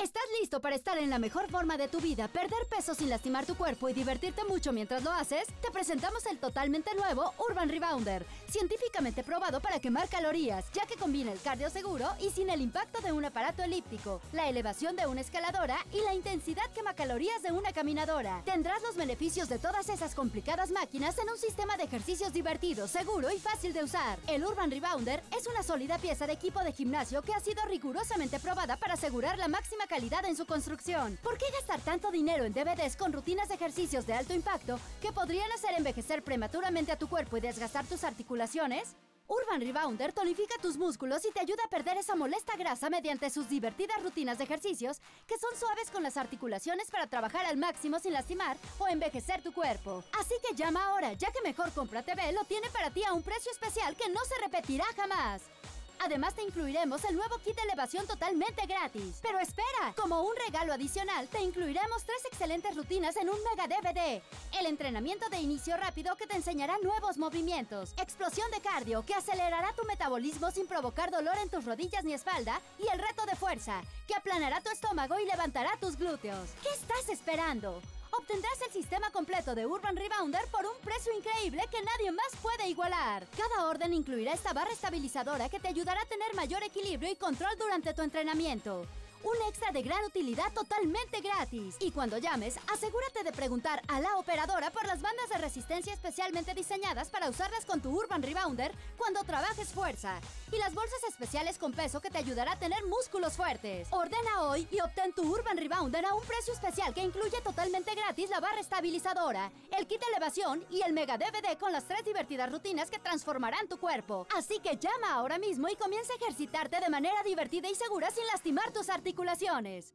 ¿Estás listo para estar en la mejor forma de tu vida, perder peso sin lastimar tu cuerpo y divertirte mucho mientras lo haces? Te presentamos el totalmente nuevo Urban Rebounder, científicamente probado para quemar calorías, ya que combina el cardio seguro y sin el impacto de un aparato elíptico, la elevación de una escaladora y la intensidad quema calorías de una caminadora. Tendrás los beneficios de todas esas complicadas máquinas en un sistema de ejercicios divertido, seguro y fácil de usar. El Urban Rebounder es una sólida pieza de equipo de gimnasio que ha sido rigurosamente probada para asegurar la máxima calidad en su construcción. ¿Por qué gastar tanto dinero en DVDs con rutinas de ejercicios de alto impacto que podrían hacer envejecer prematuramente a tu cuerpo y desgastar tus articulaciones? Urban Rebounder tonifica tus músculos y te ayuda a perder esa molesta grasa mediante sus divertidas rutinas de ejercicios que son suaves con las articulaciones para trabajar al máximo sin lastimar o envejecer tu cuerpo. Así que llama ahora, ya que Mejor Compra TV lo tiene para ti a un precio especial que no se repetirá jamás. Además te incluiremos el nuevo kit de elevación totalmente gratis. Pero espera, como un regalo adicional te incluiremos tres excelentes rutinas en un mega DVD. El entrenamiento de inicio rápido que te enseñará nuevos movimientos. Explosión de cardio que acelerará tu metabolismo sin provocar dolor en tus rodillas ni espalda. Y el reto de fuerza que aplanará tu estómago y levantará tus glúteos. ¿Qué estás esperando? Obtendrás el sistema completo de Urban Rebounder por un precio increíble que nadie más puede igualar. Cada orden incluirá esta barra estabilizadora que te ayudará a tener mayor equilibrio y control durante tu entrenamiento un extra de gran utilidad totalmente gratis. Y cuando llames, asegúrate de preguntar a la operadora por las bandas de resistencia especialmente diseñadas para usarlas con tu Urban Rebounder cuando trabajes fuerza. Y las bolsas especiales con peso que te ayudará a tener músculos fuertes. Ordena hoy y obtén tu Urban Rebounder a un precio especial que incluye totalmente gratis la barra estabilizadora, el kit elevación y el mega DVD con las tres divertidas rutinas que transformarán tu cuerpo. Así que llama ahora mismo y comienza a ejercitarte de manera divertida y segura sin lastimar tus articulaciones articulaciones.